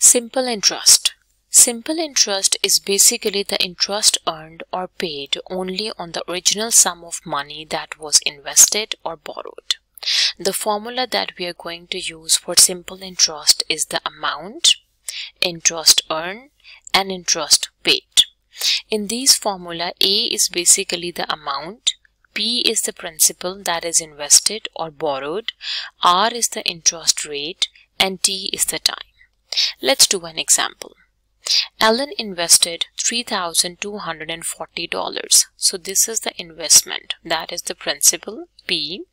Simple interest. Simple interest is basically the interest earned or paid only on the original sum of money that was invested or borrowed. The formula that we are going to use for simple interest is the amount, interest earned and interest paid. In these formula, A is basically the amount, P is the principal that is invested or borrowed, R is the interest rate and T is the time. Let's do an example. Ellen invested $3,240. So this is the investment. That is the principal P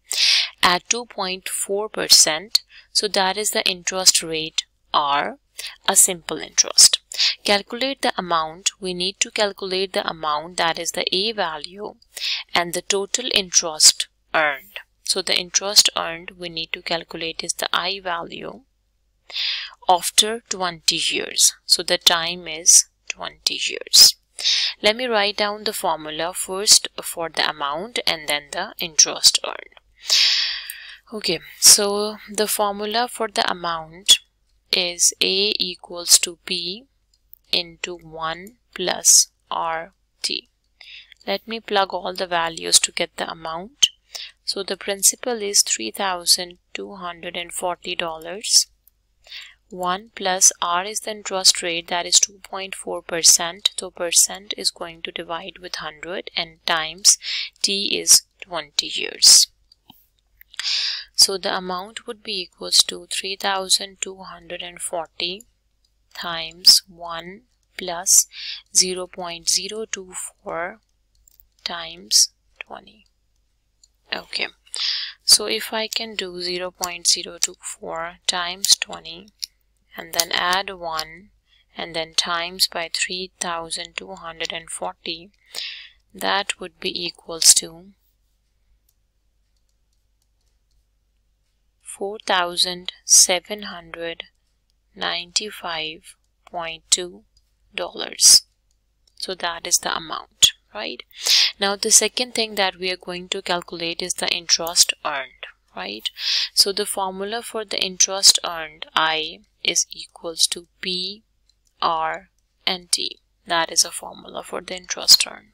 at 2.4%. So that is the interest rate R, a simple interest. Calculate the amount. We need to calculate the amount that is the A value and the total interest earned. So the interest earned we need to calculate is the I value after 20 years. So the time is 20 years. Let me write down the formula first for the amount and then the interest earned. Okay, so the formula for the amount is A equals to P into 1 plus RT. Let me plug all the values to get the amount. So the principal is $3,240 1 plus r is the interest rate that is 2.4 percent. So percent is going to divide with 100 and times t is 20 years. So the amount would be equals to 3240 times 1 plus 0 0.024 times 20 okay so if I can do 0 0.024 times 20 and then add 1 and then times by 3240 that would be equals to 4795.2 dollars. So that is the amount right now the second thing that we are going to calculate is the interest earned right so the formula for the interest earned i is equals to P, R, and T. That is a formula for the interest earned.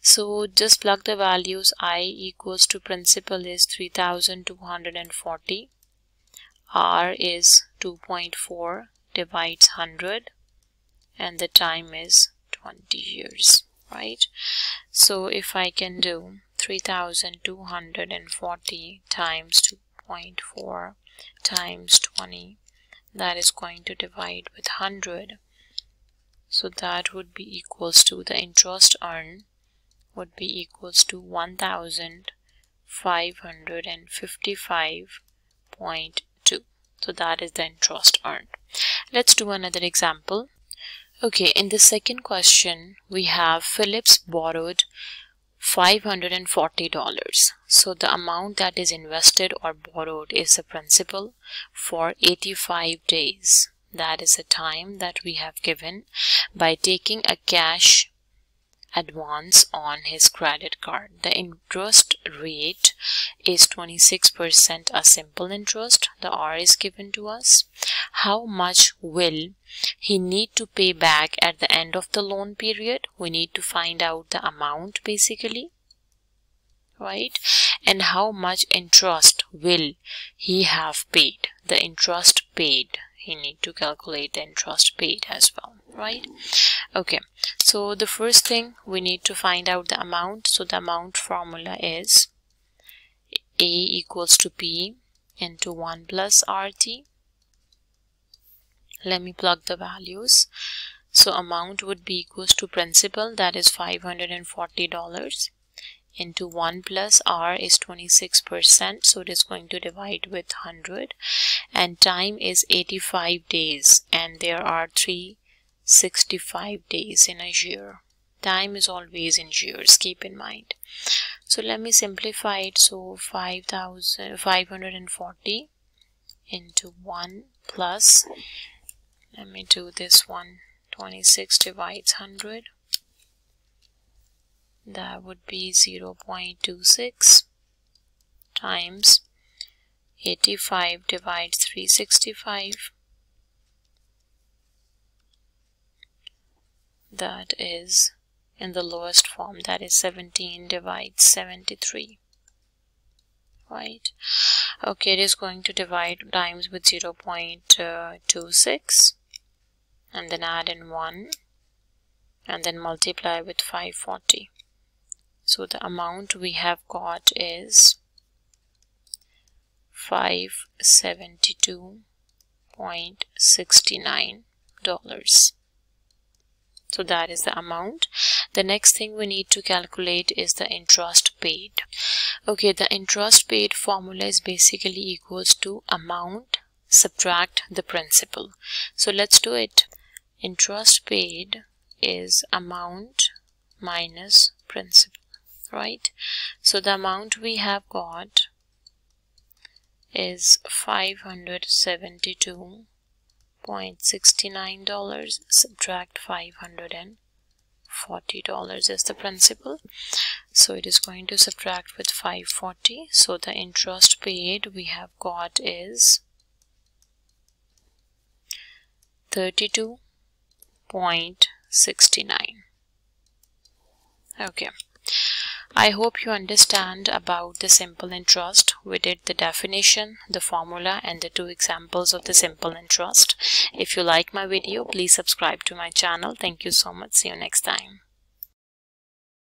So just plug the values I equals to principal is 3240. R is 2.4 divides 100 and the time is 20 years right? So if I can do 3240 times 2.4 times 20 that is going to divide with 100 so that would be equals to the interest earned would be equals to 1555.2 so that is the interest earned. Let's do another example okay in the second question we have Phillips borrowed $540. So the amount that is invested or borrowed is the principal for 85 days. That is the time that we have given by taking a cash advance on his credit card. The interest rate is 26% a simple interest. The R is given to us. How much will he need to pay back at the end of the loan period? We need to find out the amount basically right? And how much interest will he have paid? The interest paid. He need to calculate the interest paid as well right? Okay so the first thing we need to find out the amount. So the amount formula is a equals to p into 1 plus rt let me plug the values. So amount would be equals to principal that is $540 into 1 plus r is 26% so it is going to divide with 100 and time is 85 days and there are 365 days in a year. Time is always in years keep in mind. So let me simplify it. So 5540 into 1 plus let me do this one. 26 divides 100 that would be 0.26 times 85 divides 365 that is in the lowest form that is 17 divides 73 right? Okay it is going to divide times with 0 uh, 0.26 and then add in 1 and then multiply with 540 so the amount we have got is 572.69 dollars. So that is the amount. The next thing we need to calculate is the interest paid. Okay the interest paid formula is basically equals to amount subtract the principal. So let's do it interest paid is amount minus principal right? So the amount we have got is 572 $0.69 subtract $540 is the principal. So it is going to subtract with 540 so the interest paid we have got is 32.69 okay I hope you understand about the simple interest. We did the definition, the formula and the two examples of the simple interest. If you like my video, please subscribe to my channel. Thank you so much. See you next time.